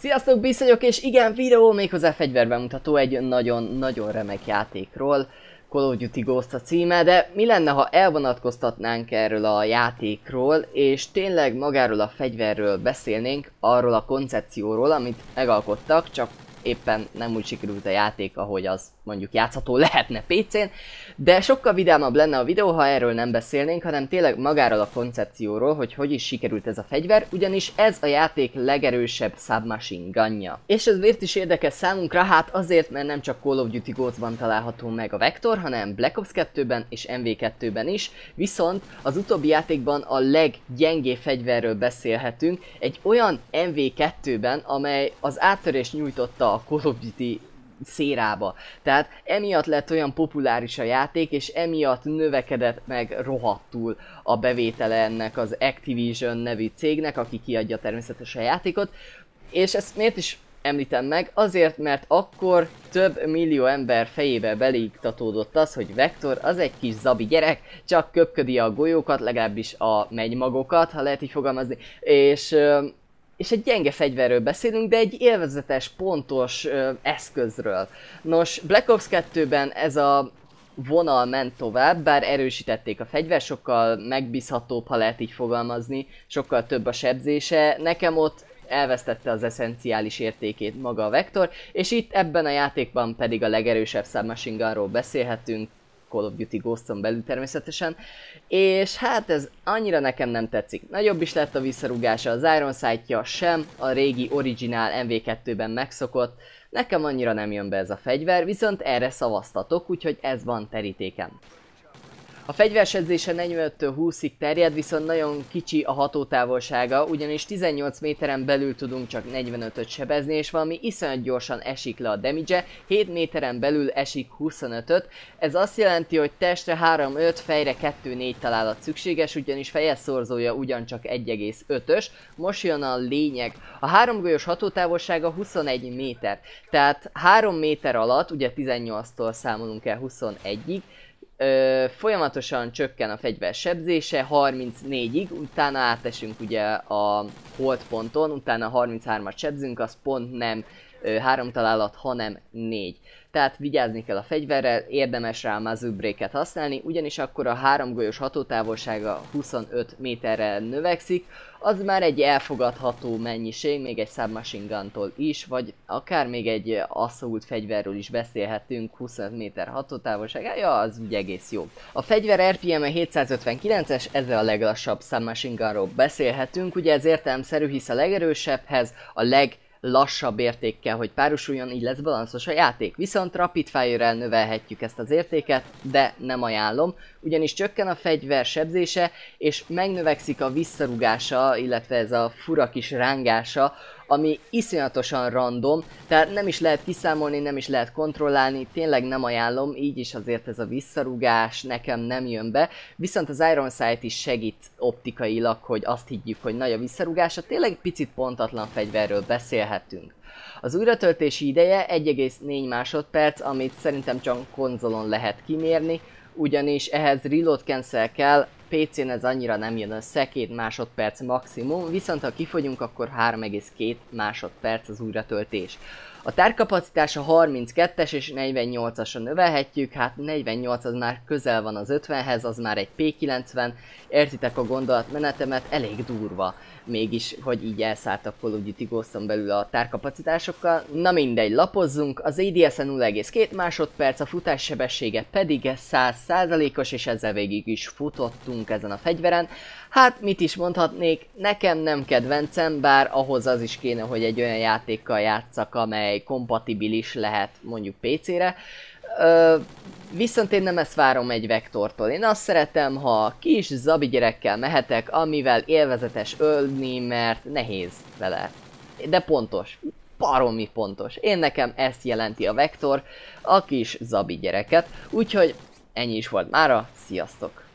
Sziasztok, Biszonyok, és igen, videó méghozzá fegyverbemutató egy nagyon-nagyon remek játékról. Call of Duty Ghost a címe, de mi lenne, ha elvonatkoztatnánk erről a játékról, és tényleg magáról a fegyverről beszélnénk, arról a koncepcióról, amit megalkottak, csak éppen nem úgy sikerült a játék, ahogy az mondjuk játszható lehetne PC-n, de sokkal vidámabb lenne a videó, ha erről nem beszélnénk, hanem tényleg magáról a koncepcióról, hogy hogy is sikerült ez a fegyver, ugyanis ez a játék legerősebb submachine gunja. És ez miért is érdekes számunkra? Hát azért, mert nem csak Call of Duty Ghost-ban található meg a Vector, hanem Black Ops 2-ben és MV2-ben is, viszont az utóbbi játékban a leggyengébb fegyverről beszélhetünk, egy olyan MV2-ben, amely az áttörés nyújtotta a Call of Duty szérába. Tehát emiatt lett olyan populáris a játék, és emiatt növekedett meg rohadtul a bevétele ennek az Activision nevű cégnek, aki kiadja természetesen a játékot. És ezt miért is említem meg? Azért, mert akkor több millió ember fejébe beléiktatódott az, hogy Vector az egy kis zabi gyerek, csak köpködi a golyókat, legalábbis a megymagokat, ha lehet így fogalmazni, és és egy gyenge fegyverről beszélünk, de egy élvezetes, pontos ö, eszközről. Nos, Black Ops 2-ben ez a vonal ment tovább, bár erősítették a fegyver, sokkal megbízhatóbb, ha lehet így fogalmazni, sokkal több a sebzése. Nekem ott elvesztette az eszenciális értékét maga a Vektor, és itt ebben a játékban pedig a legerősebb Submachine Gunról beszélhetünk, Call of Duty Ghost-on belül természetesen, és hát ez annyira nekem nem tetszik. Nagyobb is lett a visszarúgása, az Iron Sight-ja sem, a régi originál MV2-ben megszokott, nekem annyira nem jön be ez a fegyver, viszont erre szavaztatok, úgyhogy ez van terítéken. A fegyversedzése 45-től 20-ig terjed, viszont nagyon kicsi a hatótávolsága, ugyanis 18 méteren belül tudunk csak 45-öt sebezni, és valami iszonyat gyorsan esik le a damage 7 méteren belül esik 25-öt. Ez azt jelenti, hogy testre 3-5, fejre 2-4 találat szükséges, ugyanis fejes szorzója ugyancsak 1,5-ös. Most jön a lényeg. A 3 golyós hatótávolsága 21 méter, tehát 3 méter alatt, ugye 18-tól számolunk el 21-ig, ö, folyamatosan csökken a fegyver sebzése 34-ig, utána átesünk ugye a hold ponton, utána 33-at sebzünk, az pont nem három találat, hanem négy tehát vigyázni kell a fegyverrel, érdemes rá a muzzle használni, ugyanis akkor a három golyós hatótávolsága 25 méterre növekszik, az már egy elfogadható mennyiség, még egy submachine gun is, vagy akár még egy assault fegyverről is beszélhetünk, 25 méter hatótávolság, ja, az úgy egész jó. A fegyver RPM-e 759-es, ezzel a leglassabb submachine gunról beszélhetünk, ugye ez értelemszerű, hisz a legerősebbhez a leg lassabb értékkel, hogy párosuljon, így lesz balanszos a játék. Viszont Rapid Fire-rel növelhetjük ezt az értéket, de nem ajánlom, ugyanis csökken a fegyver sebzése, és megnövekszik a visszarugása, illetve ez a fura kis rángása, ami iszonyatosan random, tehát nem is lehet kiszámolni, nem is lehet kontrollálni, tényleg nem ajánlom, így is azért ez a visszarugás nekem nem jön be, viszont az Iron Sight is segít optikailag, hogy azt higgyük, hogy nagy a visszarugása, tényleg picit pontatlan fegyverről beszélhetünk. Az újratöltési ideje 1,4 másodperc, amit szerintem csak konzolon lehet kimérni, ugyanis ehhez reload cancel kell, PC-n ez annyira nem jön össze, 2 másodperc maximum, viszont ha kifogyunk, akkor 3,2 másodperc az újratöltés. A tárkapacitása 32-es és 48-asra növelhetjük, hát 48 az már közel van az 50-hez, az már egy P90, értitek a gondolatmenetemet, elég durva. Mégis, hogy így elszálltak Call of Duty Ghost-on belül a tárkapacitásokkal. Na mindegy, lapozzunk, az ADS-e 0,2 másodperc, a futás sebessége pedig 100%-os, és ezzel végig is futottunk ezen a fegyveren. Hát mit is mondhatnék, nekem nem kedvencem, bár ahhoz az is kéne, hogy egy olyan játékkal játszak, amely kompatibilis lehet mondjuk PC-re. Viszont én nem ezt várom egy vektortól. Én azt szeretem, ha kis zabi gyerekkel mehetek, amivel élvezetes ölni, mert nehéz vele. De pontos. Baromi pontos. Én nekem ezt jelenti a vektor, a kis zabi gyereket. Úgyhogy ennyi is volt mára, sziasztok!